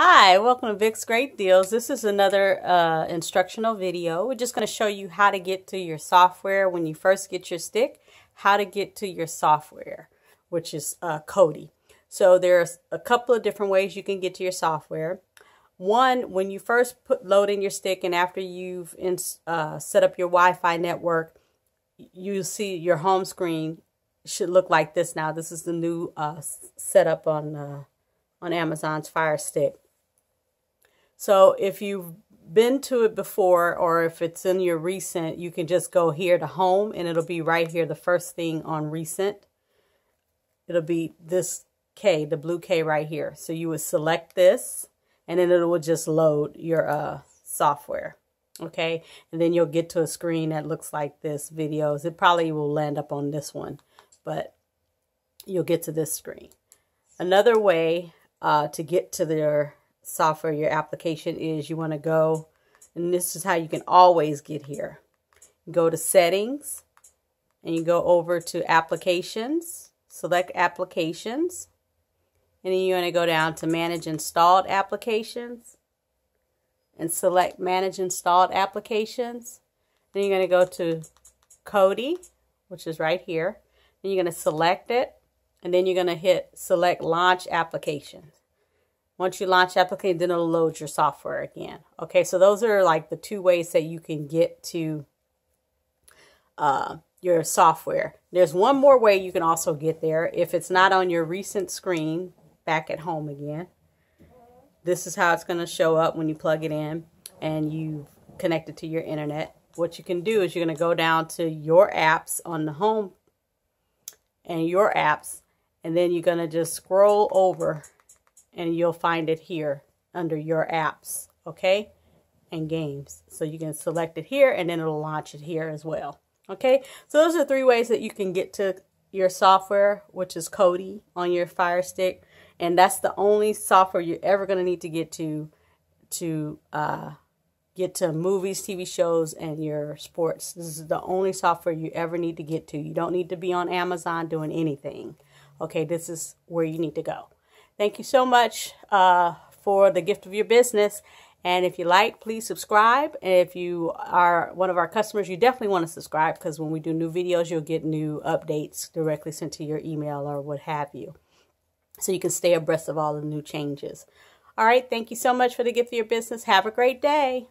Hi, welcome to Vick's Great Deals. This is another uh, instructional video. We're just going to show you how to get to your software when you first get your stick, how to get to your software, which is uh, Kodi. So there's a couple of different ways you can get to your software. One, when you first put load in your stick and after you've in, uh, set up your Wi-Fi network, you see your home screen should look like this now. This is the new uh, setup on uh, on Amazon's Fire Stick. So if you've been to it before or if it's in your recent, you can just go here to home and it'll be right here, the first thing on recent. It'll be this K, the blue K right here. So you would select this and then it will just load your uh, software. Okay, and then you'll get to a screen that looks like this videos. It probably will land up on this one, but you'll get to this screen. Another way uh, to get to their software, your application is, you want to go, and this is how you can always get here. Go to settings, and you go over to applications, select applications, and then you want to go down to manage installed applications, and select manage installed applications. Then you're going to go to Kodi, which is right here. Then you're going to select it, and then you're going to hit select launch applications. Once you launch application, then it'll load your software again. Okay, so those are like the two ways that you can get to uh, your software. There's one more way you can also get there. If it's not on your recent screen, back at home again. This is how it's going to show up when you plug it in and you connect it to your internet. What you can do is you're going to go down to your apps on the home and your apps and then you're going to just scroll over and you'll find it here under your apps, okay? And games. So you can select it here and then it'll launch it here as well. Okay, so those are three ways that you can get to your software, which is Kodi on your Fire Stick. And that's the only software you're ever going to need to get to to uh, get to movies, TV shows, and your sports. This is the only software you ever need to get to. You don't need to be on Amazon doing anything. Okay, this is where you need to go. Thank you so much uh, for the gift of your business. And if you like, please subscribe. And if you are one of our customers, you definitely want to subscribe because when we do new videos, you'll get new updates directly sent to your email or what have you. So you can stay abreast of all the new changes. All right. Thank you so much for the gift of your business. Have a great day.